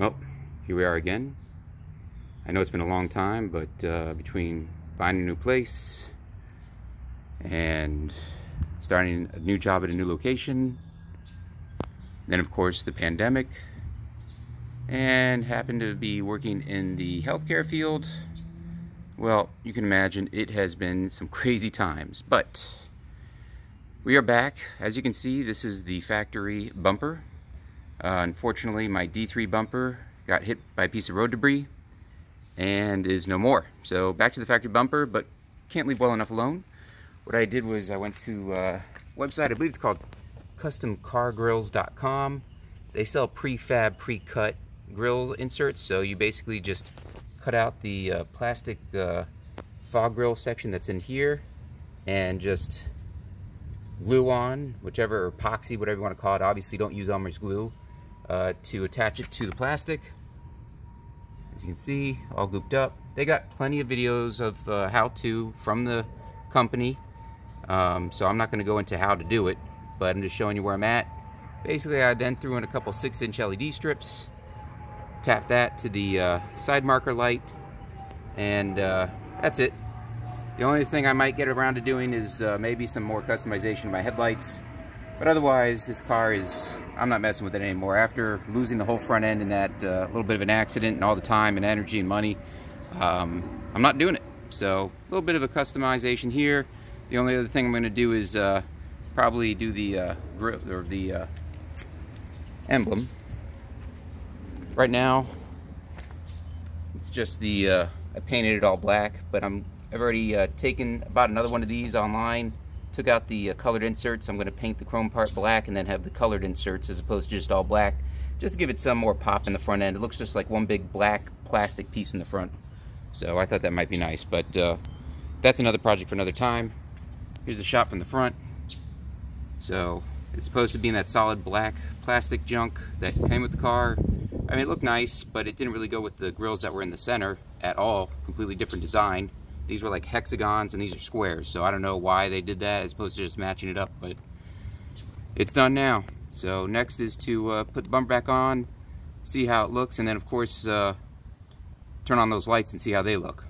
Well, here we are again. I know it's been a long time, but uh, between finding a new place and starting a new job at a new location, then of course the pandemic, and happened to be working in the healthcare field, well, you can imagine it has been some crazy times, but we are back. As you can see, this is the factory bumper uh, unfortunately, my D3 bumper got hit by a piece of road debris and is no more. So back to the factory bumper, but can't leave well enough alone. What I did was I went to a uh, website, I believe it's called customcargrills.com. They sell prefab, pre-cut grill inserts, so you basically just cut out the uh, plastic uh, fog grill section that's in here and just glue on, whichever, epoxy, whatever you want to call it. Obviously don't use Elmer's glue uh, to attach it to the plastic. As you can see, all gooped up. They got plenty of videos of uh, how to from the company. Um, so I'm not going to go into how to do it, but I'm just showing you where I'm at. Basically, I then threw in a couple 6-inch LED strips, tap that to the uh, side marker light, and uh, that's it. The only thing I might get around to doing is uh, maybe some more customization of my headlights but otherwise, this car is, I'm not messing with it anymore. After losing the whole front end in that uh, little bit of an accident and all the time and energy and money, um, I'm not doing it. So a little bit of a customization here. The only other thing I'm going to do is uh, probably do the uh, or the uh, emblem. Right now, it's just the uh, I painted it all black, but I'm I've already uh, taken about another one of these online Took out the uh, colored inserts. I'm going to paint the chrome part black and then have the colored inserts as opposed to just all black. Just to give it some more pop in the front end. It looks just like one big black plastic piece in the front. So I thought that might be nice. But uh, that's another project for another time. Here's a shot from the front. So it's supposed to be in that solid black plastic junk that came with the car. I mean, it looked nice, but it didn't really go with the grills that were in the center at all. Completely different design. These were like hexagons and these are squares. So I don't know why they did that as opposed to just matching it up, but it's done now. So next is to uh, put the bumper back on, see how it looks, and then of course uh, turn on those lights and see how they look.